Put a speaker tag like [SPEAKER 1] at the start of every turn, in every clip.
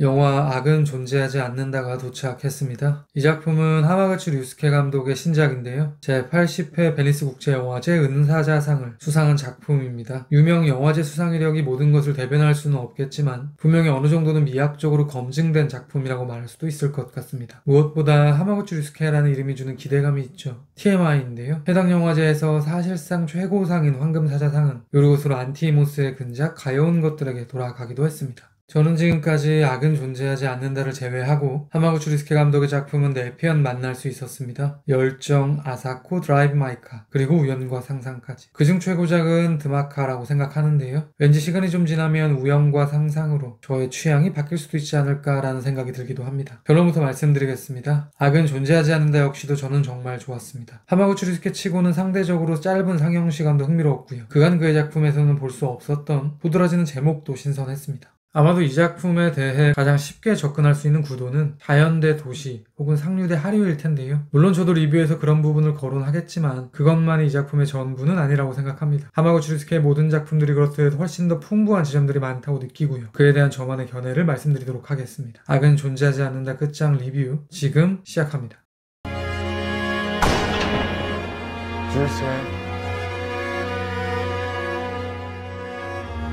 [SPEAKER 1] 영화 악은 존재하지 않는다가 도착했습니다. 이 작품은 하마구치 류스케 감독의 신작인데요. 제80회 베니스 국제영화제 은사자상을 수상한 작품입니다. 유명 영화제 수상 이력이 모든 것을 대변할 수는 없겠지만 분명히 어느 정도는 미학적으로 검증된 작품이라고 말할 수도 있을 것 같습니다. 무엇보다 하마구치 류스케라는 이름이 주는 기대감이 있죠. TMI인데요. 해당 영화제에서 사실상 최고상인 황금사자상은 요르고스 란티모스의 근작 가여운 것들에게 돌아가기도 했습니다. 저는 지금까지 악은 존재하지 않는다를 제외하고 하마구치 류스케 감독의 작품은 4편 만날 수 있었습니다. 열정, 아사코, 드라이브 마이 카, 그리고 우연과 상상까지. 그중 최고작은 드마카라고 생각하는데요. 왠지 시간이 좀 지나면 우연과 상상으로 저의 취향이 바뀔 수도 있지 않을까라는 생각이 들기도 합니다. 결론부터 말씀드리겠습니다. 악은 존재하지 않는다 역시도 저는 정말 좋았습니다. 하마구치 류스케 치고는 상대적으로 짧은 상영 시간도 흥미로웠고요. 그간 그의 작품에서는 볼 수 없었던 두드러지는 제목도 신선했습니다. 아마도 이 작품에 대해 가장 쉽게 접근할 수 있는 구도는 자연대 도시 혹은 상류대 하류일 텐데요. 물론 저도 리뷰에서 그런 부분을 거론하겠지만 그것만이 이 작품의 전부는 아니라고 생각합니다. 하마구치 류스케의 모든 작품들이 그렇듯 훨씬 더 풍부한 지점들이 많다고 느끼고요. 그에 대한 저만의 견해를 말씀드리도록 하겠습니다. 악은 존재하지 않는다 끝장 리뷰 지금 시작합니다.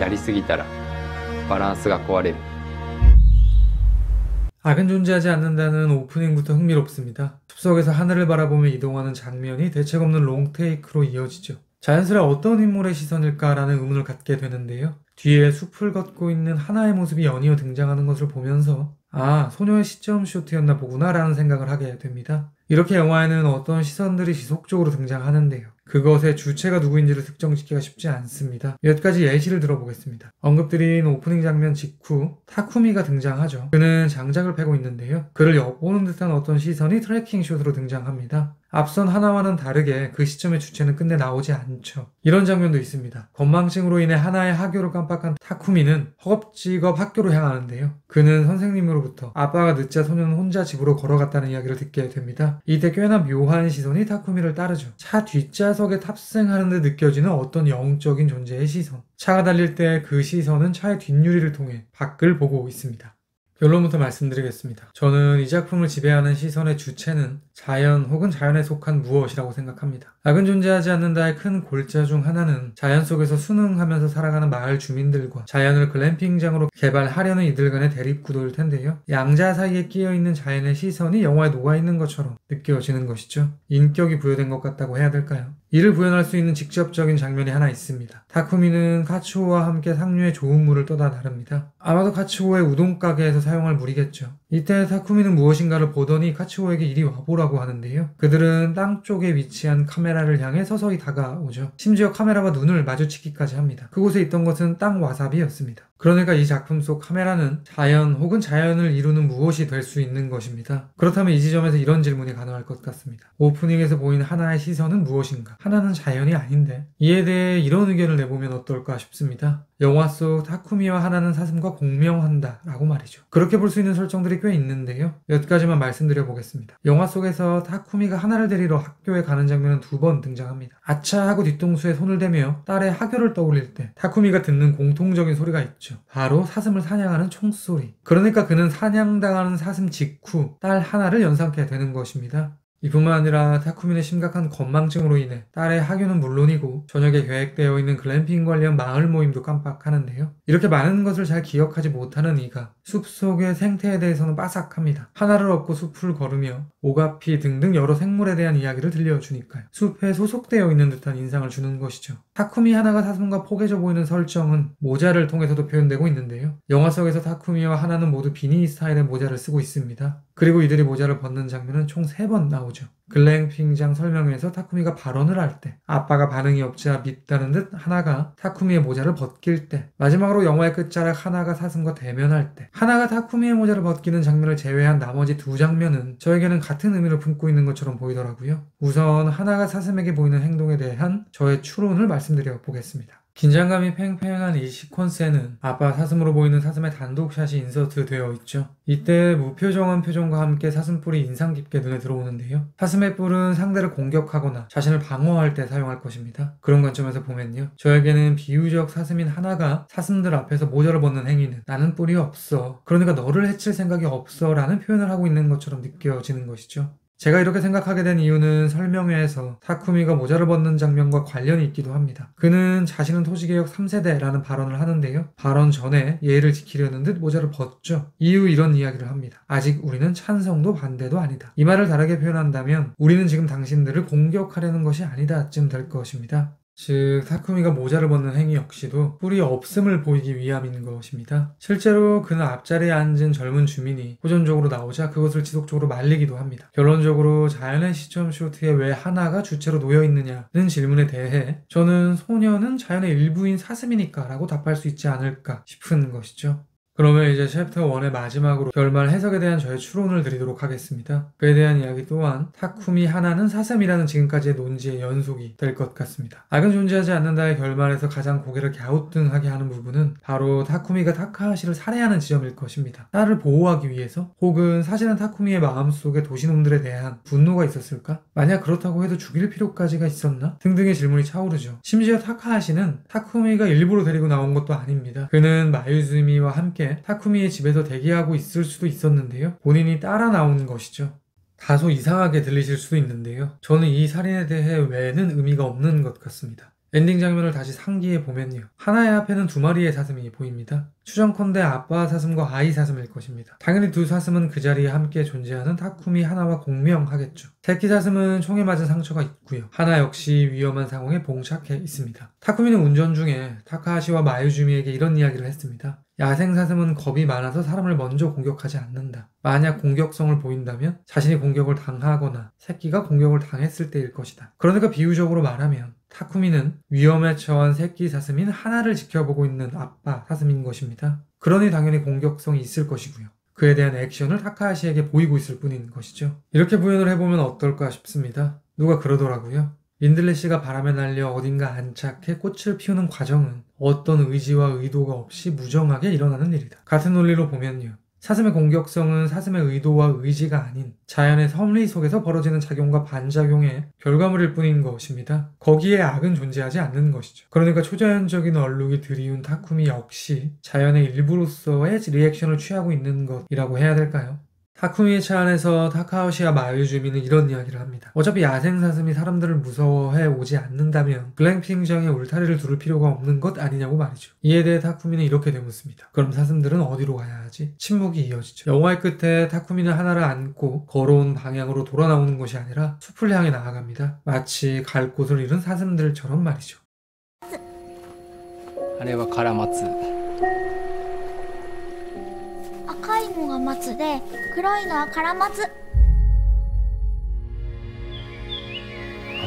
[SPEAKER 2] やりすぎたら バランスが壊れる
[SPEAKER 1] 악은 존재하지 않는다는 오프닝부터 흥미롭습니다. 숲속에서 하늘을 바라보며 이동하는 장면이 대책 없는 롱테이크로 이어지죠. 자연스레 어떤 인물의 시선일까라는 의문을 갖게 되는데요. 뒤에 숲을 걷고 있는 하나의 모습이 연이어 등장하는 것을 보면서 아, 소녀의 시점 쇼트였나 보구나라는 생각을 하게 됩니다. 이렇게 영화에는 어떤 시선들이 지속적으로 등장하는데요. 그것의 주체가 누구인지를 특정짓기가 쉽지 않습니다. 몇 가지 예시를 들어보겠습니다. 언급드린 오프닝 장면 직후 타쿠미가 등장하죠. 그는 장작을 패고 있는데요. 그를 엿보는 듯한 어떤 시선이 트래킹 숏으로 등장합니다. 앞선 하나와는 다르게 그 시점의 주체는 끝내 나오지 않죠. 이런 장면도 있습니다. 건망증으로 인해 하나의 학교를 깜빡한 타쿠미는 허겁지겁 학교로 향하는데요. 그는 선생님으로부터 아빠가 늦자 소년은 혼자 집으로 걸어갔다는 이야기를 듣게 됩니다. 이때 꽤나 묘한 시선이 타쿠미를 따르죠. 차 뒷좌석에 탑승하는 데 느껴지는 어떤 영적인 존재의 시선. 차가 달릴 때 그 시선은 차의 뒷유리를 통해 밖을 보고 있습니다. 결론부터 말씀드리겠습니다. 저는 이 작품을 지배하는 시선의 주체는 자연 혹은 자연에 속한 무엇이라고 생각합니다. 악은 존재하지 않는다의 큰 골자 중 하나는 자연 속에서 순응하면서 살아가는 마을 주민들과 자연을 글램핑장으로 개발하려는 이들 간의 대립 구도일 텐데요. 양자 사이에 끼어 있는 자연의 시선이 영화에 녹아 있는 것처럼 느껴지는 것이죠. 인격이 부여된 것 같다고 해야 될까요? 이를 구현할 수 있는 직접적인 장면이 하나 있습니다. 타쿠미는 카츠오와 함께 상류의 좋은 물을 떠다 나릅니다. 아마도 카츠오의 우동 가게에서 사용할 물이겠죠. 이때 타쿠미는 무엇인가를 보더니 카츠오에게 이리 와보라고 하는데요. 그들은 땅 쪽에 위치한 카메라를 향해 서서히 다가오죠. 심지어 카메라와 눈을 마주치기까지 합니다. 그곳에 있던 것은 땅 와사비였습니다. 그러니까 이 작품 속 카메라는 자연 혹은 자연을 이루는 무엇이 될 수 있는 것입니다. 그렇다면 이 지점에서 이런 질문이 가능할 것 같습니다. 오프닝에서 보이는 하나의 시선은 무엇인가? 하나는 자연이 아닌데 이에 대해 이런 의견을 내보면 어떨까 싶습니다. 영화 속 타쿠미와 하나는 사슴과 공명한다 라고 말이죠. 그렇게 볼 수 있는 설정들이 꽤 있는데요. 몇 가지만 말씀드려 보겠습니다. 영화 속에서 타쿠미가 하나를 데리러 학교에 가는 장면은 두 번 등장합니다. 아차 하고 뒤통수에 손을 대며 딸의 학교를 떠올릴 때 타쿠미가 듣는 공통적인 소리가 있죠. 바로 사슴을 사냥하는 총소리. 그러니까 그는 사냥당하는 사슴 직후 딸 하나를 연상케 되는 것입니다. 이뿐만 아니라 타쿠미의 심각한 건망증으로 인해 딸의 학교는 물론이고 저녁에 계획되어 있는 글램핑 관련 마을 모임도 깜빡하는데요. 이렇게 많은 것을 잘 기억하지 못하는 이가 숲속의 생태에 대해서는 빠삭합니다. 하나를 업고 숲을 걸으며 오가피 등등 여러 생물에 대한 이야기를 들려주니까요. 숲에 소속되어 있는 듯한 인상을 주는 것이죠. 타쿠미 하나가 사슴과 포개져 보이는 설정은 모자를 통해서도 표현되고 있는데요. 영화 속에서 타쿠미와 하나는 모두 비니 스타일의 모자를 쓰고 있습니다. 그리고 이들이 모자를 벗는 장면은 총 3번 나오죠. 글램핑장 설명회에서 타쿠미가 발언을 할 때, 아빠가 반응이 없자 밉다는 듯 하나가 타쿠미의 모자를 벗길 때, 마지막으로 영화의 끝자락 하나가 사슴과 대면할 때, 하나가 타쿠미의 모자를 벗기는 장면을 제외한 나머지 두 장면은 저에게는 같은 의미를 품고 있는 것처럼 보이더라고요. 우선 하나가 사슴에게 보이는 행동에 대한 저의 추론을 말씀드려 보겠습니다. 긴장감이 팽팽한 이 시퀀스에는 아빠 사슴으로 보이는 사슴의 단독샷이 인서트 되어 있죠. 이때 무표정한 표정과 함께 사슴뿔이 인상 깊게 눈에 들어오는데요. 사슴의 뿔은 상대를 공격하거나 자신을 방어할 때 사용할 것입니다. 그런 관점에서 보면요. 저에게는 비유적 사슴인 하나가 사슴들 앞에서 모자를 벗는 행위는 나는 뿔이 없어. 그러니까 너를 해칠 생각이 없어 라는 표현을 하고 있는 것처럼 느껴지는 것이죠. 제가 이렇게 생각하게 된 이유는 설명회에서 타쿠미가 모자를 벗는 장면과 관련이 있기도 합니다. 그는 자신은 토지개혁 3세대라는 발언을 하는데요. 발언 전에 예의를 지키려는 듯 모자를 벗죠. 이후 이런 이야기를 합니다. 아직 우리는 찬성도 반대도 아니다. 이 말을 다르게 표현한다면 우리는 지금 당신들을 공격하려는 것이 아니다쯤 될 것입니다. 즉 타쿠미가 모자를 벗는 행위 역시도 뿔이 없음을 보이기 위함인 것입니다. 실제로 그는 앞자리에 앉은 젊은 주민이 호전적으로 나오자 그것을 지속적으로 말리기도 합니다. 결론적으로 자연의 시점 쇼트에 왜 하나가 주체로 놓여 있느냐는 질문에 대해 저는 소녀는 자연의 일부인 사슴이니까 라고 답할 수 있지 않을까 싶은 것이죠. 그러면 이제 챕터 1의 마지막으로 결말 해석에 대한 저의 추론을 드리도록 하겠습니다. 그에 대한 이야기 또한 타쿠미 하나는 사슴이라는 지금까지의 논지의 연속이 될 것 같습니다. 악은 존재하지 않는다의 결말에서 가장 고개를 갸우뚱하게 하는 부분은 바로 타쿠미가 타카하시를 살해하는 지점일 것입니다. 딸을 보호하기 위해서 혹은 사실은 타쿠미의 마음속에 도시놈들에 대한 분노가 있었을까? 만약 그렇다고 해도 죽일 필요까지가 있었나? 등등의 질문이 차오르죠. 심지어 타카하시는 타쿠미가 일부러 데리고 나온 것도 아닙니다. 그는 마유즈미와 함께 타쿠미의 집에서 대기하고 있을 수도 있었는데요. 본인이 따라 나온 것이죠. 다소 이상하게 들리실 수도 있는데요. 저는 이 살인에 대해 왜는 의미가 없는 것 같습니다. 엔딩 장면을 다시 상기해 보면요. 하나의 앞에는 두 마리의 사슴이 보입니다. 추정컨대 아빠 사슴과 아이 사슴일 것입니다. 당연히 두 사슴은 그 자리에 함께 존재하는 타쿠미 하나와 공명하겠죠. 새끼 사슴은 총에 맞은 상처가 있고요. 하나 역시 위험한 상황에 봉착해 있습니다. 타쿠미는 운전 중에 타카하시와 마유즈미에게 이런 이야기를 했습니다. 야생 사슴은 겁이 많아서 사람을 먼저 공격하지 않는다. 만약 공격성을 보인다면 자신이 공격을 당하거나 새끼가 공격을 당했을 때일 것이다. 그러니까 비유적으로 말하면 타쿠미는 위험에 처한 새끼 사슴인 하나를 지켜보고 있는 아빠 사슴인 것입니다. 그러니 당연히 공격성이 있을 것이고요. 그에 대한 액션을 타카하시에게 보이고 있을 뿐인 것이죠. 이렇게 구현을 해보면 어떨까 싶습니다. 누가 그러더라고요. 린들레 씨가 바람에 날려 어딘가 안착해 꽃을 피우는 과정은 어떤 의지와 의도가 없이 무정하게 일어나는 일이다. 같은 논리로 보면요. 사슴의 공격성은 사슴의 의도와 의지가 아닌 자연의 섭리 속에서 벌어지는 작용과 반작용의 결과물일 뿐인 것입니다. 거기에 악은 존재하지 않는 것이죠. 그러니까 초자연적인 얼룩이 드리운 타쿠미 역시 자연의 일부로서의 리액션을 취하고 있는 것이라고 해야 될까요? 타쿠미의 차 안에서 타카하시와 마유즈미는 이런 이야기를 합니다. 어차피 야생사슴이 사람들을 무서워해 오지 않는다면 글램핑장에 울타리를 두를 필요가 없는 것 아니냐고 말이죠. 이에 대해 타쿠미는 이렇게 되묻습니다. 그럼 사슴들은 어디로 가야 하지? 침묵이 이어지죠. 영화의 끝에 타쿠미는 하나를 안고 걸어온 방향으로 돌아 나오는 것이 아니라 숲을 향해 나아갑니다. 마치 갈 곳을 잃은 사슴들처럼 말이죠.
[SPEAKER 2] 아래와 가라마츠
[SPEAKER 3] 赤いのが松で黒いのはカラマツ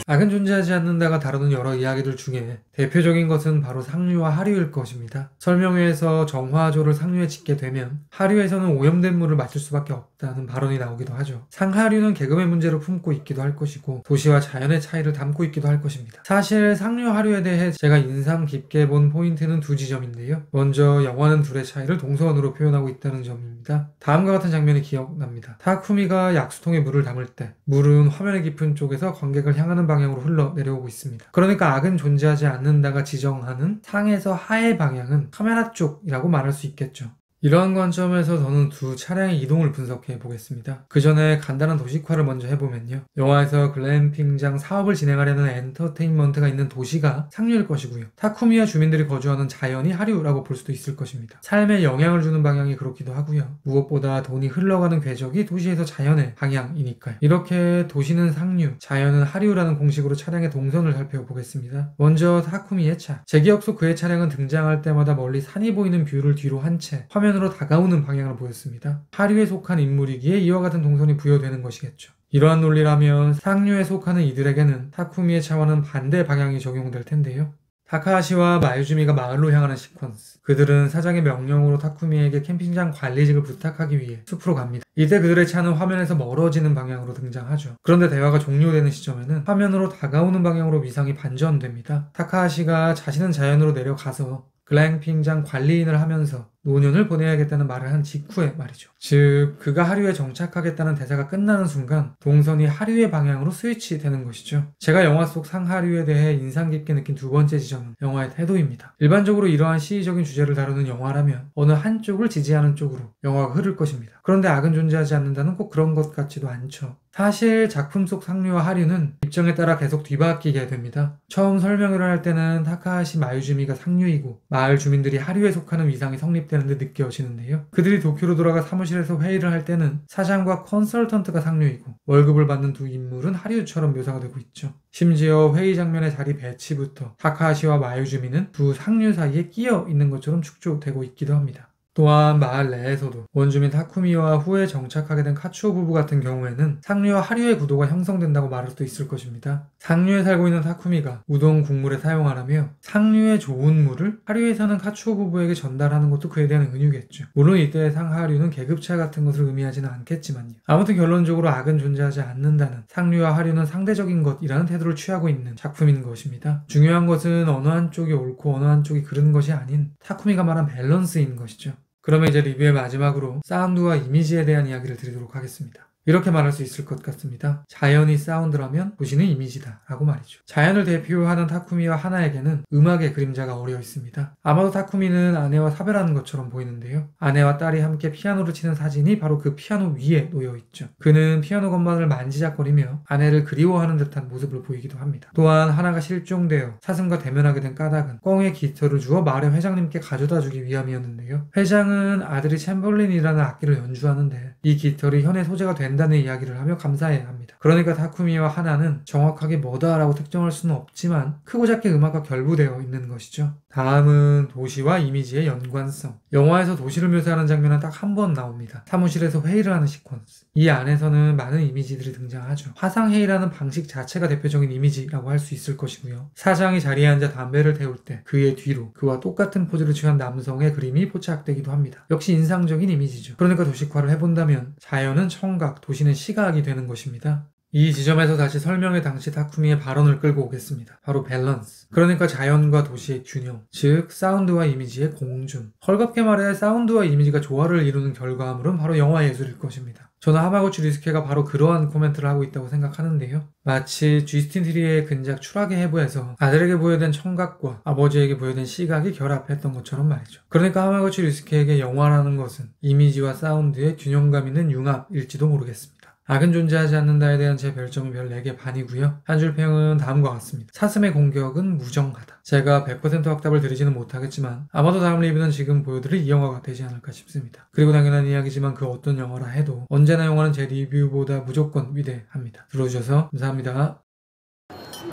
[SPEAKER 1] 악은 존재하지 않는다가 다루는 여러 이야기들 중에 대표적인 것은 바로 상류와 하류일 것입니다. 설명회에서 정화조를 상류에 짓게 되면 하류에서는 오염된 물을 마실 수밖에 없다는 발언이 나오기도 하죠. 상하류는 계급의 문제를 품고 있기도 할 것이고 도시와 자연의 차이를 담고 있기도 할 것입니다. 사실 상류 하류에 대해 제가 인상 깊게 본 포인트는 두 지점인데요. 먼저 영화는 둘의 차이를 동서원으로 표현하고 있다는 점입니다. 다음과 같은 장면이 기억납니다. 타쿠미가 약수통에 물을 담을 때 물은 화면의 깊은 쪽에서 관객을 향하는 방향으로 흘러 내려오고 있습니다. 그러니까 악은 존재하지 않는다가 지정하는 상에서 하의 방향은 카메라 쪽이라고 말할 수 있겠죠. 이러한 관점에서 저는 두 차량의 이동을 분석해 보겠습니다. 그 전에 간단한 도식화를 먼저 해보면요. 영화에서 글램핑장 사업을 진행하려는 엔터테인먼트가 있는 도시가 상류일 것이고요. 타쿠미와 주민들이 거주하는 자연이 하류라고 볼 수도 있을 것입니다. 삶에 영향을 주는 방향이 그렇기도 하고요. 무엇보다 돈이 흘러가는 궤적이 도시에서 자연의 방향이니까요. 이렇게 도시는 상류, 자연은 하류라는 공식으로 차량의 동선을 살펴보겠습니다. 먼저 타쿠미의 차. 제 기억 속 그의 차량은 등장할 때마다 멀리 산이 보이는 뷰를 뒤로 한 채 화면으로 다가오는 방향을 보였습니다. 하류에 속한 인물이기에 이와 같은 동선이 부여되는 것이겠죠. 이러한 논리라면 상류에 속하는 이들에게는 타쿠미의 차와는 반대 방향이 적용될 텐데요. 타카하시와 마유주미가 마을로 향하는 시퀀스. 그들은 사장의 명령으로 타쿠미에게 캠핑장 관리직을 부탁하기 위해 숲으로 갑니다. 이때 그들의 차는 화면에서 멀어지는 방향으로 등장하죠. 그런데 대화가 종료되는 시점에는 화면으로 다가오는 방향으로 위상이 반전됩니다. 타카하시가 자신은 자연으로 내려가서 글램핑장 관리인을 하면서 노년을 보내야겠다는 말을 한 직후의 말이죠. 즉, 그가 하류에 정착하겠다는 대사가 끝나는 순간 동선이 하류의 방향으로 스위치되는 것이죠. 제가 영화 속 상하류에 대해 인상 깊게 느낀 두 번째 지점은 영화의 태도입니다. 일반적으로 이러한 시의적인 주제를 다루는 영화라면 어느 한쪽을 지지하는 쪽으로 영화가 흐를 것입니다. 그런데 악은 존재하지 않는다는 꼭 그런 것 같지도 않죠. 사실 작품 속 상류와 하류는 입장에 따라 계속 뒤바뀌게 됩니다. 처음 설명을 할 때는 타카하시 마유주미가 상류이고 마을 주민들이 하류에 속하는 위상이 성립되는 듯 느껴지는데요. 그들이 도쿄로 돌아가 사무실에서 회의를 할 때는 사장과 컨설턴트가 상류이고 월급을 받는 두 인물은 하류처럼 묘사가 되고 있죠. 심지어 회의 장면의 자리 배치부터 타카하시와 마유주미는 두 상류 사이에 끼어 있는 것처럼 축조되고 있기도 합니다. 또한 마을 내에서도 원주민 타쿠미와 후에 정착하게 된 카츠오 부부 같은 경우에는 상류와 하류의 구도가 형성된다고 말할 수도 있을 것입니다. 상류에 살고 있는 타쿠미가 우동 국물에 사용하라며 상류의 좋은 물을 하류에 사는 카츠오 부부에게 전달하는 것도 그에 대한 은유겠죠. 물론 이때의 상하류는 계급차 같은 것을 의미하지는 않겠지만요. 아무튼 결론적으로 악은 존재하지 않는다는 상류와 하류는 상대적인 것이라는 태도를 취하고 있는 작품인 것입니다. 중요한 것은 어느 한쪽이 옳고 어느 한쪽이 그른 것이 아닌 타쿠미가 말한 밸런스인 것이죠. 그러면 이제 리뷰의 마지막으로 사운드와 이미지에 대한 이야기를 드리도록 하겠습니다. 이렇게 말할 수 있을 것 같습니다. 자연이 사운드라면 도시는 이미지다 라고 말이죠. 자연을 대표하는 타쿠미와 하나에게는 음악의 그림자가 어려 있습니다. 아마도 타쿠미는 아내와 사별하는 것처럼 보이는데요. 아내와 딸이 함께 피아노를 치는 사진이 바로 그 피아노 위에 놓여 있죠. 그는 피아노 건반을 만지작거리며 아내를 그리워하는 듯한 모습을 보이기도 합니다. 또한 하나가 실종되어 사슴과 대면하게 된 까닭은 꽁의 기타를 주어 마을의 회장님께 가져다 주기 위함이었는데요. 회장은 아들이 챔벌린이라는 악기를 연주하는데 이 깃털이 현의 소재가 된 다는 이야기를 하며 감사해야 합니다. 그러니까 타쿠미와 하나는 정확하게 뭐다라고 특정할 수는 없지만 크고 작게 음악과 결부되어 있는 것이죠. 다음은 도시와 이미지의 연관성. 영화에서 도시를 묘사하는 장면은 딱 한 번 나옵니다. 사무실에서 회의를 하는 시퀀스. 이 안에서는 많은 이미지들이 등장하죠. 화상회의라는 방식 자체가 대표적인 이미지라고 할 수 있을 것이고요. 사장이 자리에 앉아 담배를 태울 때 그의 뒤로 그와 똑같은 포즈를 취한 남성의 그림이 포착되기도 합니다. 역시 인상적인 이미지죠. 그러니까 도식화를 해본다면 자연은 청각, 도시는 시각이 되는 것입니다. 이 지점에서 다시 설명회 당시 타쿠미의 발언을 끌고 오겠습니다. 바로 밸런스. 그러니까 자연과 도시의 균형. 즉, 사운드와 이미지의 공존. 헐겁게 말해 사운드와 이미지가 조화를 이루는 결과물은 바로 영화 예술일 것입니다. 저는 하마구치 류스케가 바로 그러한 코멘트를 하고 있다고 생각하는데요. 마치 쥐스틴 트리의 근작 추락의 해부에서 아들에게 보여된 청각과 아버지에게 보여된 시각이 결합했던 것처럼 말이죠. 그러니까 하마구치 리스케에게 영화라는 것은 이미지와 사운드의 균형감 있는 융합일지도 모르겠습니다. 악은 존재하지 않는다에 대한 제 별점은 별 4개 반이고요. 한 줄 평은 다음과 같습니다. 사슴의 공격은 무정하다. 제가 100% 확답을 드리지는 못하겠지만 아마도 다음 리뷰는 지금 보여드릴 이 영화가 되지 않을까 싶습니다. 그리고 당연한 이야기지만 그 어떤 영화라 해도 언제나 영화는 제 리뷰보다 무조건 위대합니다. 들어주셔서 감사합니다.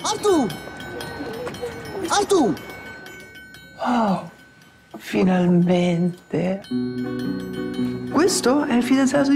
[SPEAKER 4] Artu! Artu!
[SPEAKER 5] Oh, finalmente. Questo è il fidanzato